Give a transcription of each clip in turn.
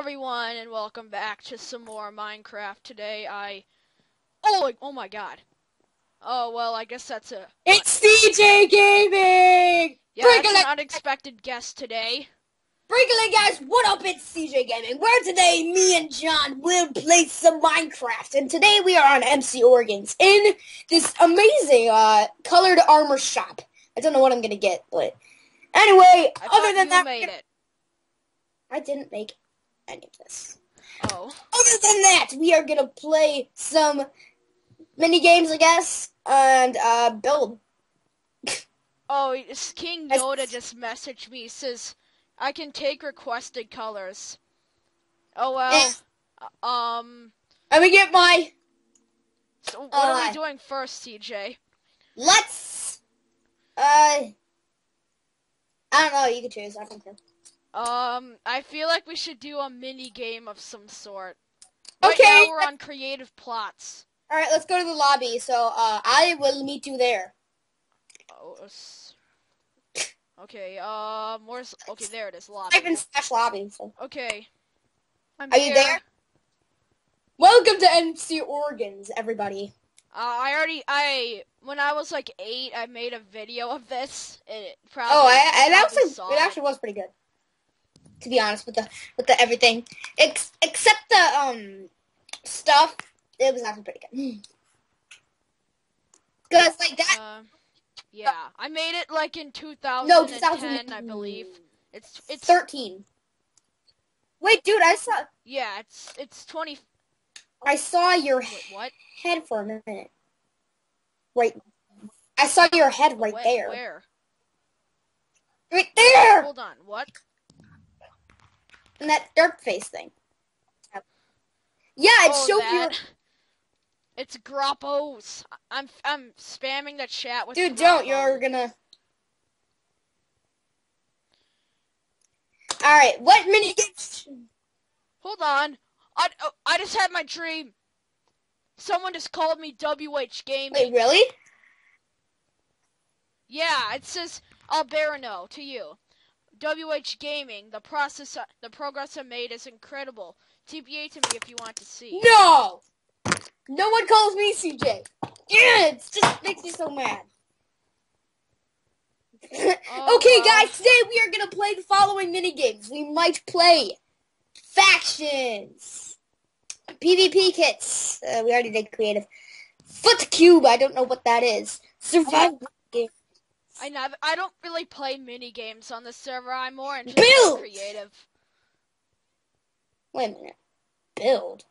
everyone, and welcome back to some more Minecraft. Today, I oh oh my god. Oh well, I guess that's a It's CJ Gaming! yeah that's an unexpected guest today. Brinkling guys, what up? It's CJ Gaming. Where today, me and John will play some Minecraft. And today we are on MC Origins in this amazing uh, colored armor shop. I don't know what I'm gonna get, but anyway, I other than that. I didn't make any of this. Oh, Other than that, we are gonna play some mini games, I guess, and uh, build. oh, King Yoda just messaged me. Says I can take requested colors. Oh well. uh, um. Let me get my. So what are Uh, we doing first, CJ? Let's. Uh. I don't know. You can choose. I don't care. Um, I feel like we should do a mini game of some sort. Right Okay. now we're on creative plots. All right. Let's go to the lobby. So uh, I will meet you there. Oh, okay. Um, where's? Okay, there it is. Lobby. Type in slash lobby. So. Okay. I'm Are you there? Welcome to MC Origins, everybody. Uh, I already. I when I was like eight, I made a video of this. It probably. Oh, I, and probably actually, saw it actually was pretty good. To be honest, with the with the everything, Ex- except the um stuff, it was actually pretty good. Cause like that, Uh, yeah, I made it like in 2010, No, I believe. It's it's thirteen. Wait, dude, I saw yeah, it's it's 20. I saw your Wait, what? head for a minute. Right, I saw your head right Where- there. Where? Right there, Hold on. What? And that dark face thing. Yeah, it oh, showed your that. It's Groppos. I'm I'm spamming the chat with. Dude, don't. Grappo. You're gonna. All right. What mini games? Hold on. I oh, I just had my dream. Someone just called me WH Gaming. Wait, really? Yeah, it says Alberino to you. WH Gaming. The process, the progress I made is incredible. TPA to me if you want to see. No. No one calls me CJ. Yeah, it just makes me so mad. Oh, okay, guys. Today we are gonna play the following mini games. We might play factions, PvP kits. Uh, we already did creative. Foot cube. I don't know what that is. Survival. I never. I don't really play mini games on the server. I'm more interested Build! in creative. Wait a minute. Build.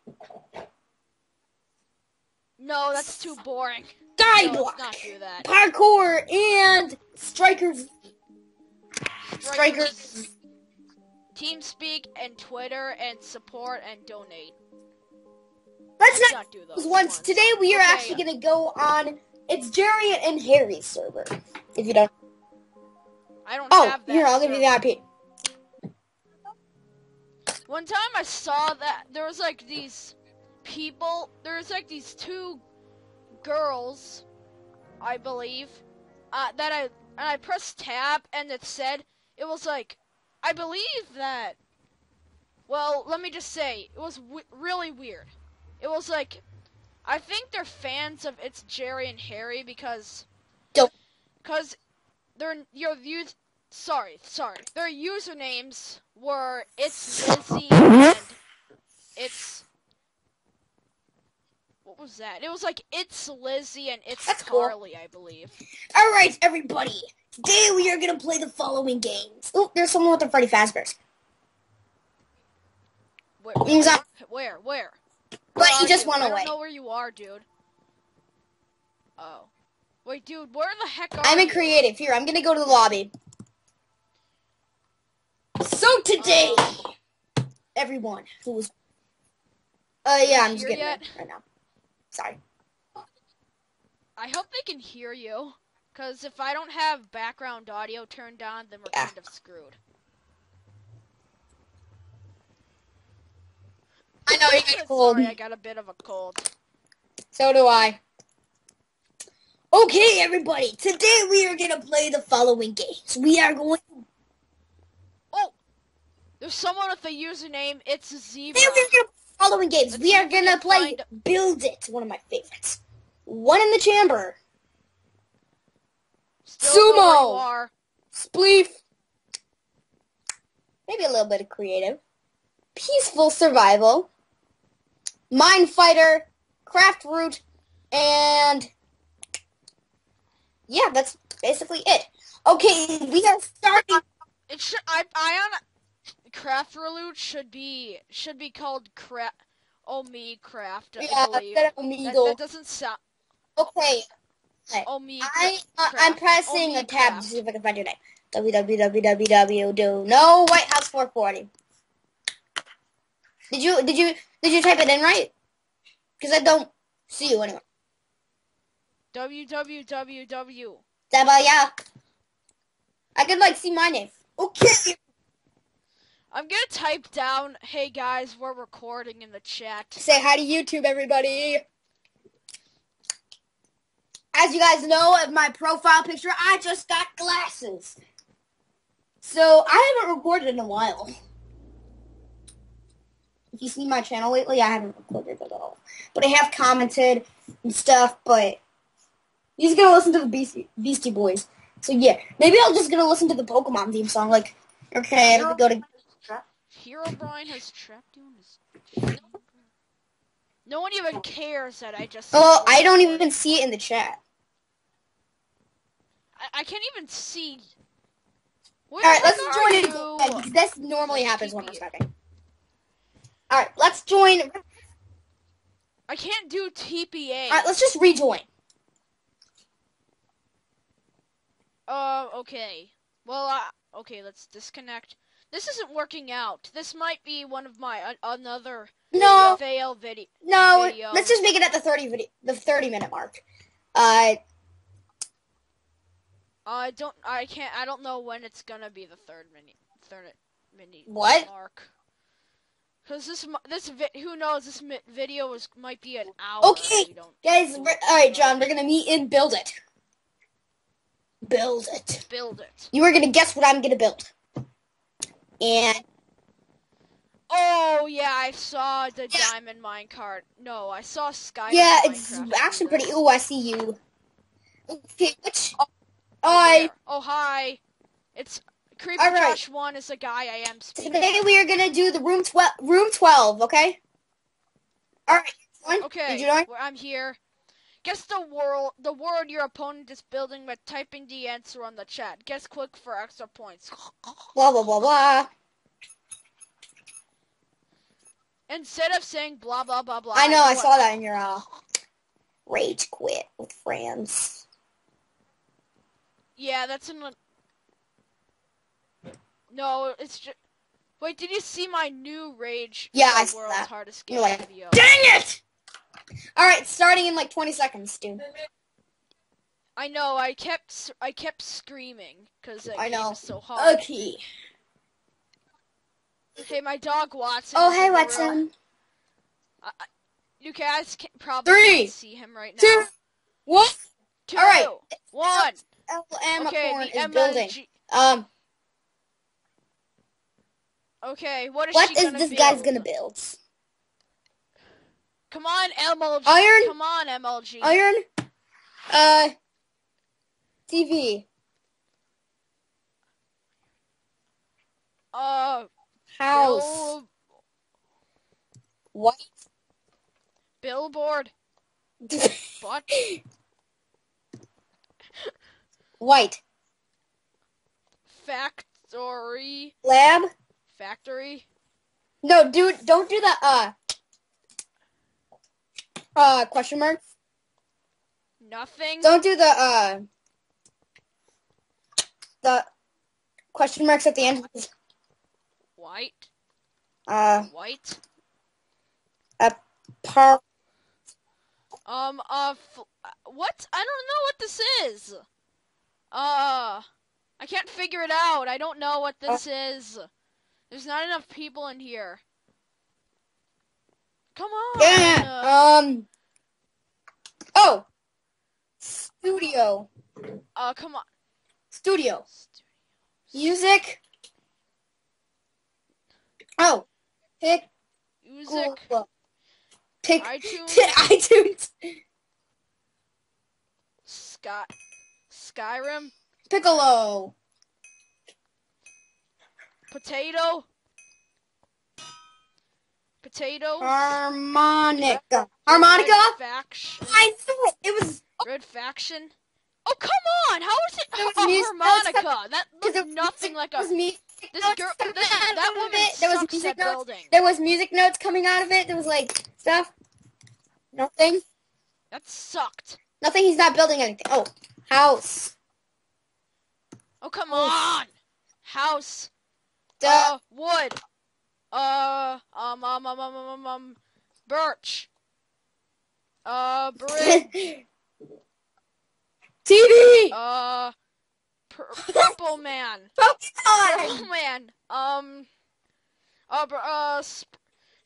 No, that's too boring. Skyblock. No, let's not do that. parkour and strikers strikers TeamSpeak and Twitter and support and donate. let's not not do those those ones ones. today we are Okay. actually going to go on it's jerry and harry's server if you don't I don't oh have that. here i'll give you the ip One time I saw that there was like these people. There was like these two girls, I believe, uh, that I and I pressed tab and it said it was like I believe that. Well, let me just say it was really weird. It was like I think they're fans of It's Jerry and Harry because Don't. because their your use sorry sorry their usernames were It's Lizzie and It's what was that? It was like It's Lizzie and It's That's cool. Carly, I believe. all right everybody today we are going to play the following games oh there's someone with the freddy fazbear's Where? On- Where? Where? But he are just you? went I away don't know where you are, dude. Oh. Wait, dude, where the heck are i'm in creative here i'm going to go to the lobby so today Uh, everyone who was uh yeah i'm just getting yet? it right now sorry I hope they can hear you. Because if I don't have background audio turned on, then we're Yeah. kind of screwed. I know you got a cold. Sorry, I got a bit of a cold. So do I. Okay, everybody. Today we are gonna play the following games. We are going. Oh! There's someone with a username. It's Zebra. Then we're gonna play following games. Let's we are gonna play find- Build It, one of my favorites. One in the chamber. Still Sumo. Spleef. Maybe a little bit of creative. Peaceful survival. Mine fighter. Craft root. And yeah, that's basically it. Okay, we are starting. It should. I. Ion. Craft Reloot should be should be called Craft. Oh me Craft. I Yeah, believe. That, that doesn't sound. Okay, Oh me. I uh, I'm pressing a tab to see if I can find your name. www do no White House 440. Did you did you did you type it in right? Because I don't see you anywhere. www. Daba, yeah. I could like see my name. Okay. I'm gonna type down. Hey guys, we're recording in the chat. Say hi to YouTube, everybody. As you guys know, of my profile picture, I just got glasses. So I haven't recorded in a while. If you see my channel lately, I haven't recorded at all. But I have commented and stuff, but he's gonna listen to the Beastie, Beastie Boys. So yeah, maybe I'll just gonna listen to the Pokemon theme song. Like, okay, I'm gonna go to Herobrine has trapped you in his. No one even cares that I just. Oh, I don't even see it in the chat. I, I can't even see. Where All right, let's join it you? again, because this normally happens when we're starting. All right, let's join. I can't do TPA. All right, let's just rejoin. Uh, okay. Well, uh, okay, let's disconnect. This isn't working out. This might be one of my uh, another No, fail video. no, video. let's just make it at the thirty video, the thirty minute mark. Uh, I don't. I can't. I don't know when it's gonna be the third minute. Third minute. What? Mark. Cause this this who knows this video is might be an hour. Okay, guys. We're, all right, John, we're gonna meet and build it. Build it. build it. You are gonna guess what I'm gonna build. And Oh yeah, I saw the diamond minecart. No, I saw sky. yeah, it's actually pretty. Oh, I see you. Okay, which? Oh, oh, I Oh hi, it's creepy All right. Josh one is the guy I am speaking. today we are gonna do the room twelve. Room twelve. Okay. All right. Join? Okay, Did you join? well, I'm here. Guess the world, the word your opponent is building by typing the answer on the chat. Guess quick for extra points. Blah blah blah blah. Instead of saying blah blah blah blah. I know. I go saw that in your uh, rage quit with friends. Yeah, that's in the. No, it's just. Wait, did you see my new rage? Yeah, I saw that. hardest You're game like, video. Dang it! All right, starting in like 20 seconds, dude. I know. I kept I kept screaming because I know. so hard. Okay. Hey, my dog Watson. Oh, hey, in the room. Watson. You guys can probably Three, can't see him right now. Two, one. Two, All right. one. LM Okay, Corn the is building. Um, Okay, what is what she is gonna this build? guy's gonna build? Come on, MLG. Iron? Come on, MLG. Iron. Uh, TV. Uh, House. bill- What? billboard. What? White. Factory. Lab. Factory. No, dude, don't do the uh. Uh, question mark. Nothing. Don't do the uh. The question marks at the end. White. Uh, White. A par. Um. Uh. What? I don't know what this is. Uh. I can't figure it out. I don't know what this is. There's not enough people in here. Come on. Yeah. Um. Oh. Studio. Uh. Come on. Studio. Music. Oh, pick Music. Pick iTunes. iTunes. Sky. Skyrim. Piccolo. Potato. Potato. Harmonica. Harmonica. Red faction. I knew it. It was Red faction. Oh come on! How is it it was a music harmonica? That because looks it was nothing music- like a. music This girl, this, that woman it. There was music notes. building. There was music notes coming out of it. There was like stuff. Nothing. That sucked. Nothing. He's not building anything. Oh, house. Oh come on! House. Uh, wood. Uh, um, um, um, um, um, um, um, birch. Uh, brick. TV. uh, pur- purple man. Pokemon. Purple man. Um, uh, uh, sp-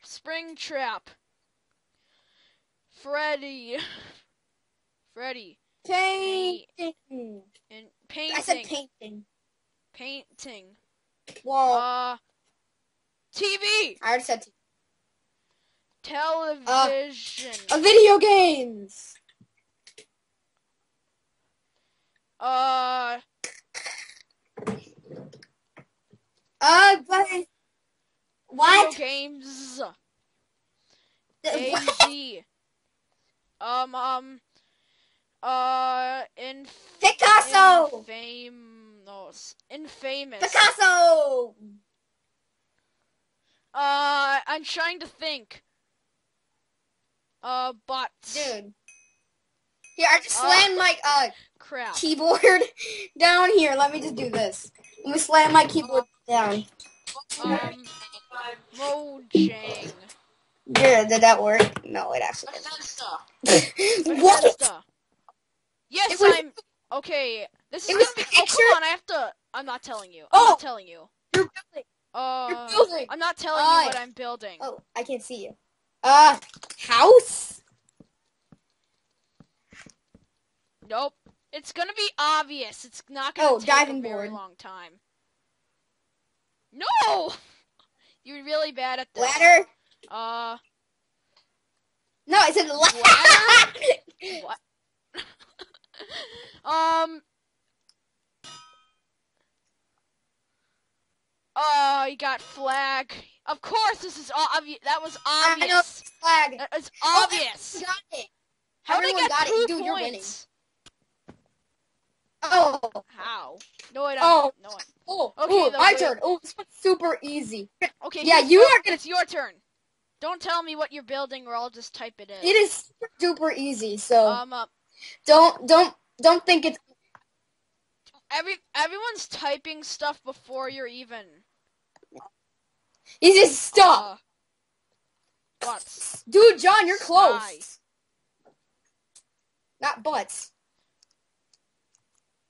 Springtrap. Freddy. Freddy. Painting. And painting. I said painting. painting. Whoa. Uh, TV. I already said TV. Television. Uh, video games. Uh, Uh, but what? video games. The- AZ. um, um, uh, in Picasso. infamous, infamous. Picasso. Uh, I'm trying to think. Uh, but Dude. Here, I just Uh. slammed my uh crap. keyboard down here. Let me just do this. Let me slam my keyboard down. Um, Mojang. Dude, did that work? No, it actually didn't. what? Bethesda. Yes, was- I'm. Okay, this is gonna be. Oh, come on! I have to. I'm not telling you. I'm Oh! not telling you. You're building. Uh, building. I'm not telling Aye. you what I'm building. Oh, I can't see you. Uh, house? Nope. It's gonna be obvious. It's not gonna Oh, take diving a very board. long time. No! You're really bad at this. Ladder? Uh, No, I said ladder. what? um. Oh, you got flag. Of course, this is obvious. That was obvious. I know it's flag. Is Oh, obvious. Got it. How did I get got it. two Dude, you're winning. points? Oh. How? No, I don't. Oh. No, I- Oh, Okay, ooh, the my way- turn. Oh, this one's super easy. Okay. Yeah, you are gonna- It's your turn. Don't tell me what you're building, or I'll just type it in. It is super duper easy, so Um, uh, don't don't don't think it's every everyone's typing stuff before you're even. easy. Stop, Uh, what? dude. John, you're close. Not butts.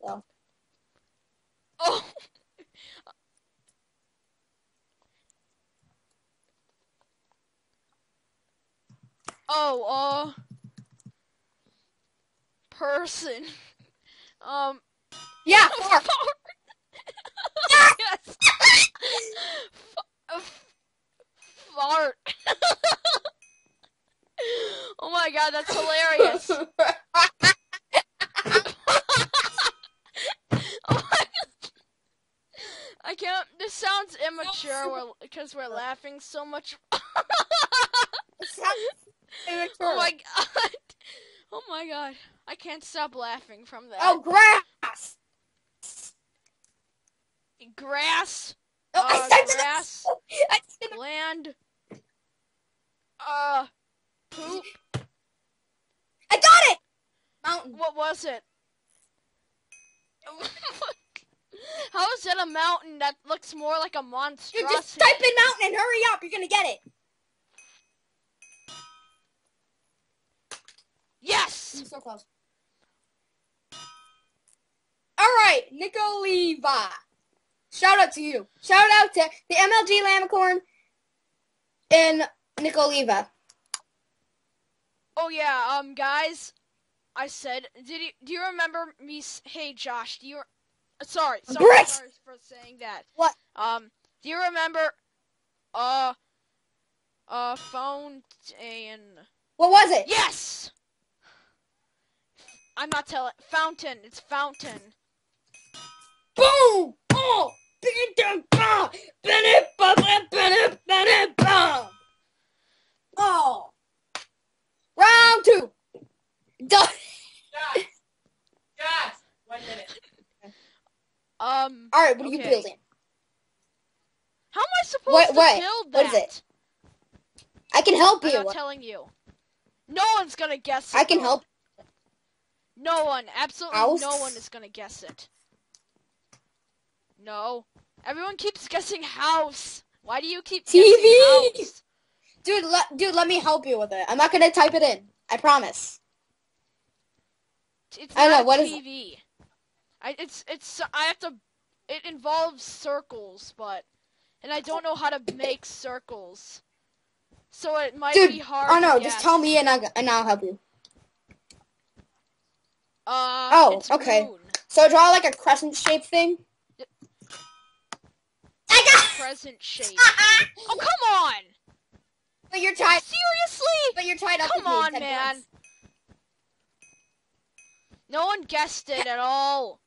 Oh. Oh, uh, person. Um, Yeah, fart. yes. Fart. oh my god, that's hilarious. Oh my God. I can't. This sounds immature we're, because we're laughing so much. immature. oh my god. Oh my god. I can't stop laughing from that. Oh, grass. Grass, Oh, Uh, I said grass. I said land, uh, poop. I got it. Mountain. What was it? How is that a mountain that looks more like a monster? You just type in mountain and hurry up. You're gonna get it. Yes! I'm so close. All right, Nico. Shout out to you. Shout out to the MLG Lamicorn and Nico Leva. Oh yeah, um, guys, I said, did you do you remember me? Hey, Josh, do you? Sorry, sorry, sorry for saying that. What? Um, do you remember? Uh, uh, fountain. What was it? Yes. I'm not telling. Fountain. It's fountain. Boom! Oh! Ba-da-ba! Ba-da-ba-ba-ba-da-ba-da-ba! Oh! Round two. Done. Guys, one minute. Um. All right, what are you building? How am I supposed Wait, to wait, build what that? is it? I can help I'm you. not telling you. No one's gonna guess it. I can though. help. No one, absolutely House? no one is gonna guess it. No. Everyone keeps guessing house. Why do you keep TV. guessing house? Dude, let, dude, let me help you with it. I'm not gonna type it in. I promise. It's I know, what is- TV. I it's it's I have to it involves circles, but and I don't know how to make circles. So it might Dude, be hard. oh no, just tell me and I'll, and I'll help you. Uh, Oh, okay. moon. So draw like a crescent shaped thing. I got. Crescent shape. Uh-uh. Oh come on! But you're tied. Seriously? But you're tied up. Come on, man. points. No one guessed it at all.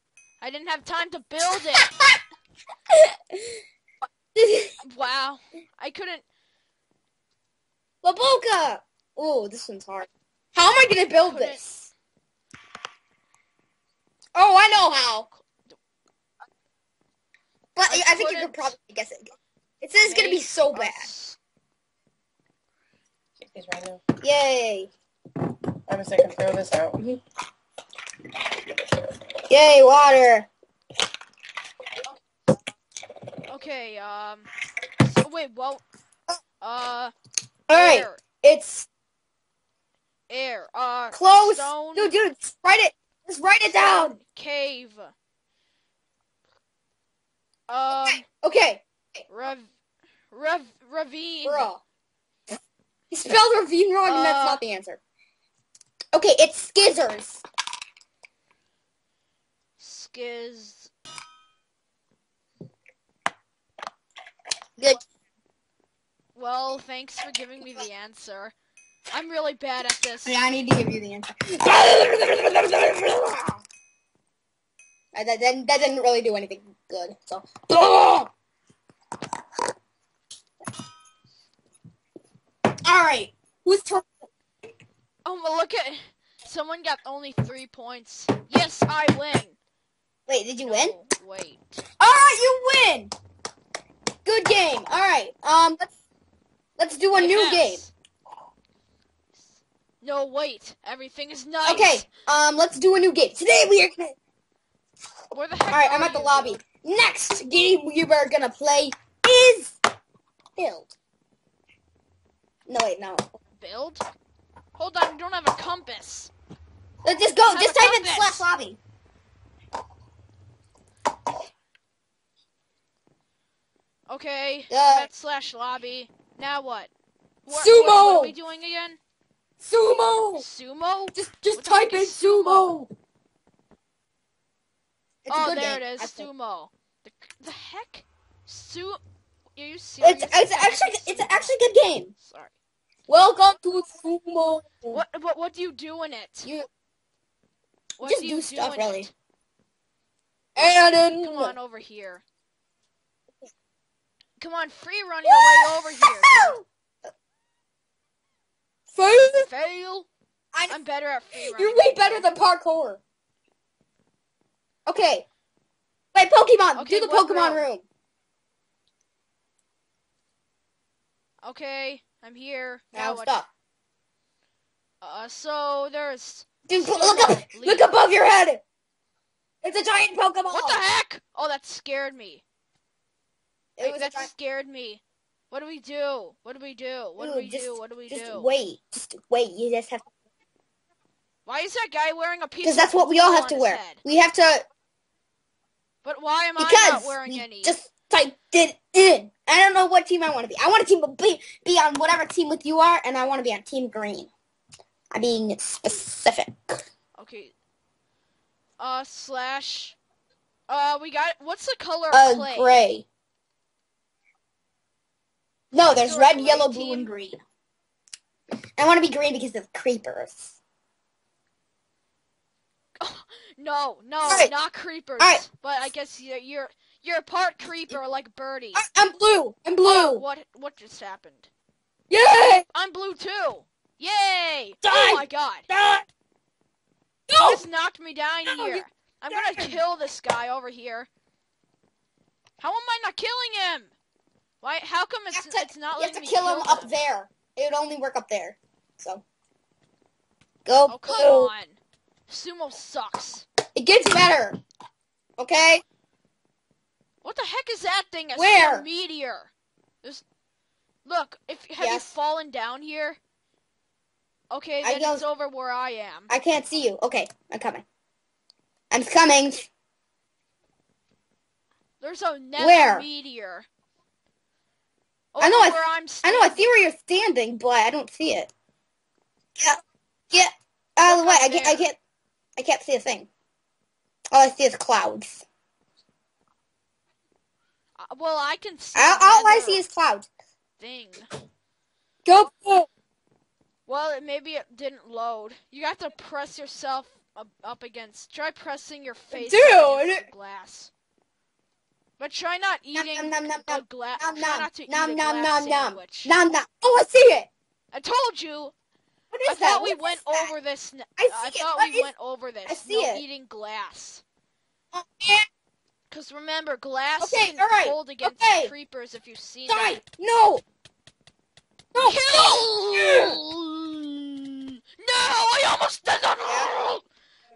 I didn't have time to build it. Wow. I couldn't. Babuka! Oh, this one's hard. How am I gonna build Couldn't- this? Oh, I know how. But I I, think you couldn't probably guess it. It's, it's gonna be so bad. s- these right now. Yay! I'm a second throw this out. Yay, water! Okay, um. So, wait, well. Uh. Alright, Air. it's Air. Uh. close! Stone. Dude, dude, just write it! Just write it down! Cave. Um. Okay, Rev. Rev. Ravine. bro. He spelled ravine wrong and that's Uh, not the answer. Okay, it's skizzers. Skiz. Good. Well, thanks for giving me the answer. I'm really bad at this. Yeah, I need to give you the answer. Uh, that, that, that didn't really do anything good, so. Alright, whose turn? Oh, well, look at. Someone got only three points. Yes, I win. Wait, did you win? Wait. Alright, you win! Good game. Alright, um, let's, let's do a new Yes. game. No, wait. Everything is nice. Okay, um, let's do a new game. Today we are gonna. Where the heck Alright, are I'm at the lobby. Next game we are gonna play is build. No wait, no. Build? Hold on, you don't have a compass. Let's just go. Just type in slash lobby. Okay, Uh, slash lobby. Now what? What, Sumo! What, what are we doing again? Sumo. Sumo? Just just What the type in sumo? sumo. It's a oh, there game, it is. Sumo. The, the heck? Su? Are you serious? It's it's actually it's actually good game. Sorry. Welcome to sumo. What what what do you do in it? You What just do you do stuff, in really. it? and then Come on over here. Come on, free run your way over here. Fail. Fail. I- I'm better at free running. You're way better than parkour. Okay. Wait, Pokemon. Okay, do the Pokemon room? room. Okay, I'm here. Now Now stop. Uh, so there's Dude, look up. League. Look above your head. It's a giant Pokemon. what the heck? Oh, that scared me. It that giant. scared me. What do we do? What do we do? What do we just- do? What do we Just do? wait. Just wait. You just have To... Why is that guy wearing a piece? because that's what we all have to wear. head? We have to But why am I not wearing we any? just typed it in. I don't know what team I want to be. I want to team be be on whatever team with you are, and I want to be on Team Green. I'm being specific. Okay. Uh, slash. Uh, we got. What's the color of Uh, clay? gray. No, there's red, yellow, blue, team? and green. I want to be green because of creepers. No, no, Alright. not creepers. Alright. But I guess you're you're you're part creeper like Birdie. I- I'm blue. I'm Oh, blue. what what just happened? Yay! I'm blue too. Yay! Oh die! Oh my god. You No! just knocked me down No, here. I'm gonna kill this guy over here. How am I not killing him? Why? How come it's to, it's not you have letting me kill him up there. It would only work up there. So. Go. Oh come blue. on. Sumo sucks. It gets better. Okay? What the heck is that thing? A Where? meteor. There's. Look, if have you fallen down here? Okay, I then it's over where I am. I can't see you. Okay, I'm coming. I'm coming. There's a Where? meteor. I know, Over I- where I'm I know, I see where you're standing, but I don't see it. Yeah. Get out of the way. I can't, I can't, I can't see a thing. All I see is clouds. Uh, Well, I can see. All, all I see is clouds. thing. Go. go. Well, it, maybe it didn't load. You have to press yourself up, against. Try pressing your face Dude! glass. But try not eating nom, nom, a glass. nom, Try nom, not to nom, eat a nom, glass nom, nom. sandwich. Nom nom. Oh, I see it. I told you. What I that? thought we What went is that? over this. I I see thought What we is- went over this. I see no it. eating glass. Oh, man. Because remember, glass Okay, can alright, hold against okay. creepers if you've seen Die. them. No. No. Kill! No, I almost did that.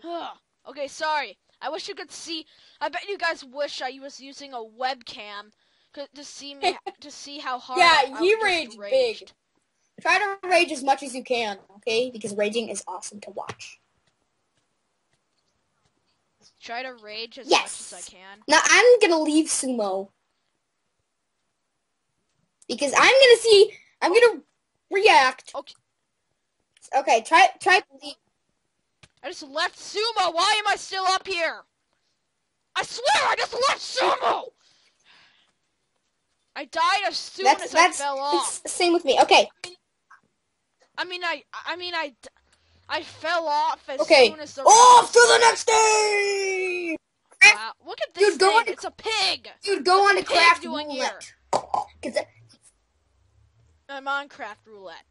okay, sorry. I wish you could see. I bet you guys wish I was using a webcam to see me to see how hard. Yeah, I, I he raged big. Try to rage as much as you can, okay? Because raging is awesome to watch. Try to rage as Yes. much as I can. Now I'm gonna leave sumo because I'm gonna see. I'm gonna react. Okay. Okay. Try. Try. leave. I just left sumo. Why am I still up here? I swear, I just left sumo. I died as soon That's as that's I fell off. it's same with me. Okay. I mean, I, I mean, I, I fell off as Okay. soon as the. Off to the next game. Wow, look at this Dude, go thing. on to- It's a pig. Dude, go on to craft doing roulette. 'Cause it- I'm on craft roulette.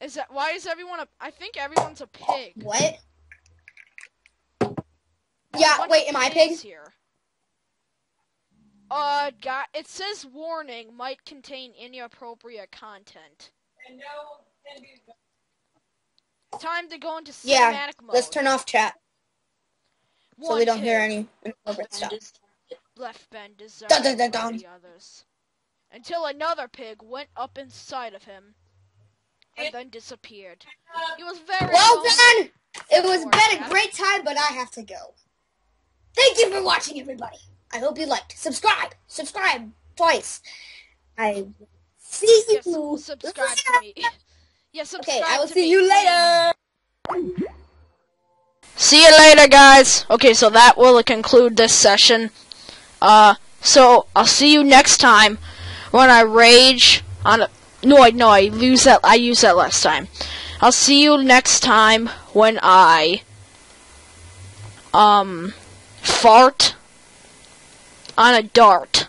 Is that why is everyone a? I think everyone's a pig. what? A Yeah. Wait. Am I a pig? pigs Here. Uh, got it says warning might contain inappropriate content. And no, can be Time to go into cinematic Yeah, mode. Let's turn off chat so we don't hear any inappropriate stuff. Left bend deserved Dun, dun, dun, dun. the others. Until another pig went up inside of him and then disappeared. He was very Well done. It was been a great time, but I have to go. Thank you for watching, everybody. I hope you liked. Subscribe. Subscribe twice. I see Yes, you. subscribe to me. Yeah, subscribe Okay, I will see me, you later. See you later, guys. Okay, so that will conclude this session. Uh, so I'll see you next time when I rage on a. No, I no, I lose that. I used that last time. I'll see you next time when I um fart on a dart.